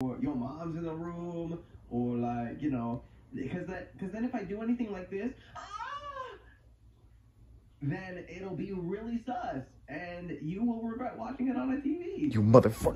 or your mom's in the room, or like you know, because that because then if I do anything like this, ah, then it'll be really sus, and you will regret watching it on a TV. You motherfucker.